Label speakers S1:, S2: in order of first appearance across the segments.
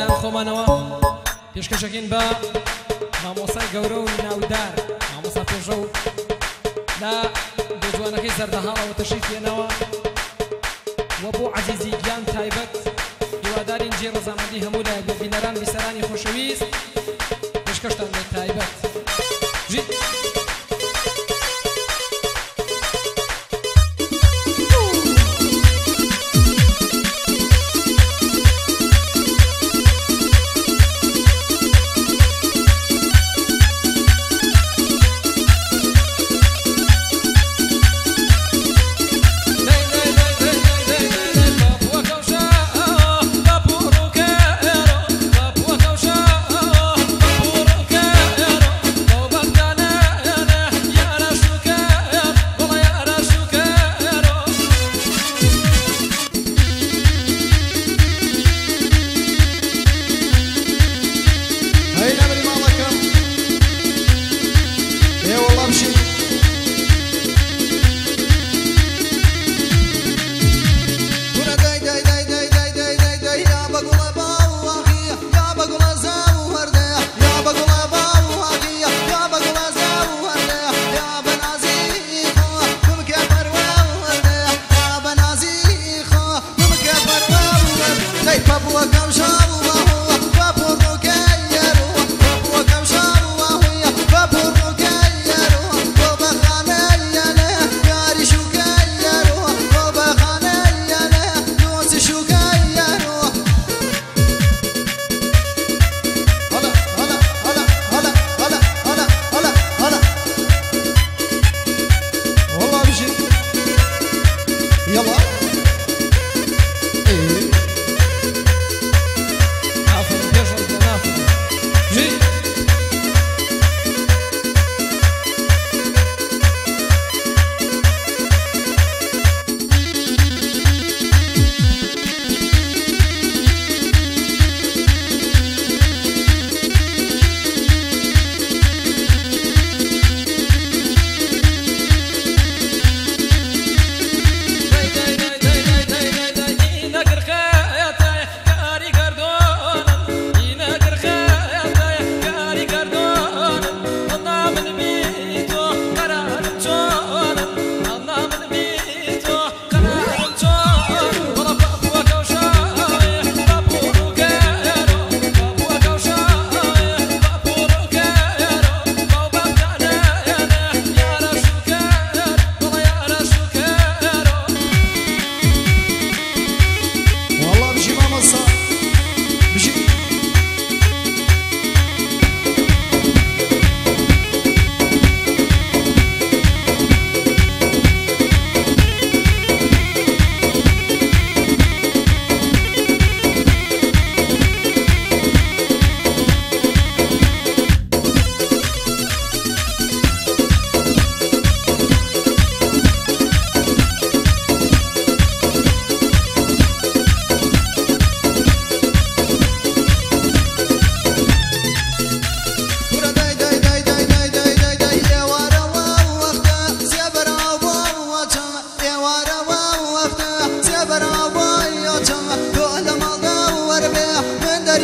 S1: لەلایەن خۆمانەوە. پێشکەشەکەین بە مامۆسای گەورە و ناودار مامۆسا پێژە و لە دەجوانەکەی زەردەهاڵەوە تەشریفێنەوە وە بۆ عزیزی گیان تایبەت هیوادارین جێ ڕزامەندی هەموو لایەک بە بینەران بیسەرانی خۆشەویست. پێشکەشتان لە تایبەت. ژیت sunshine.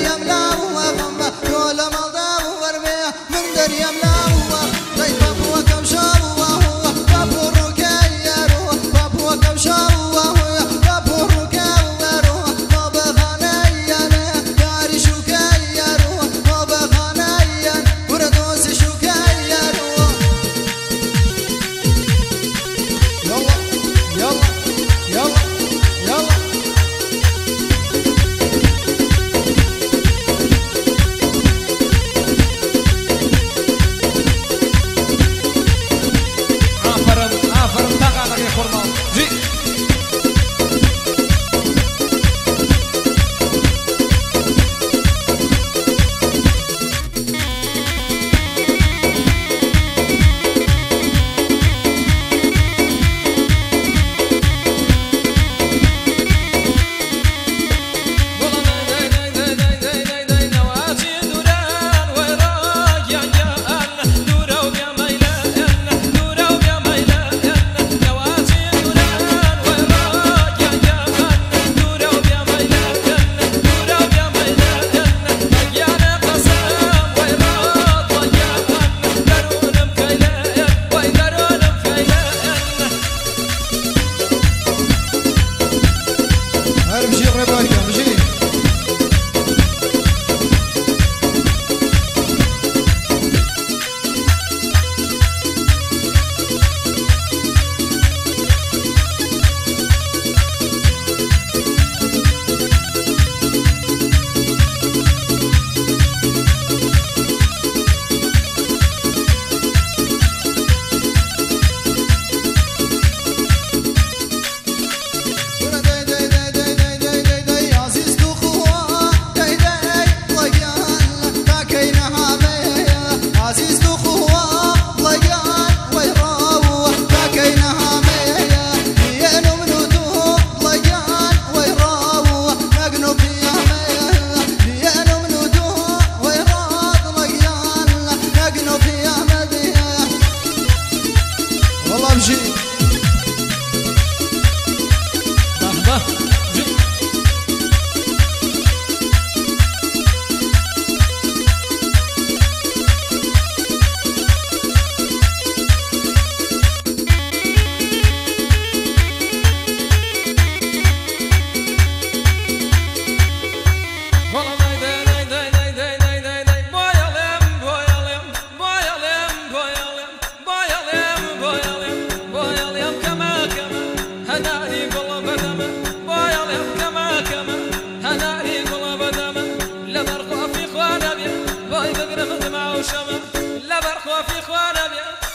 S1: I'm. شمع لا برق وفي خوان ابيض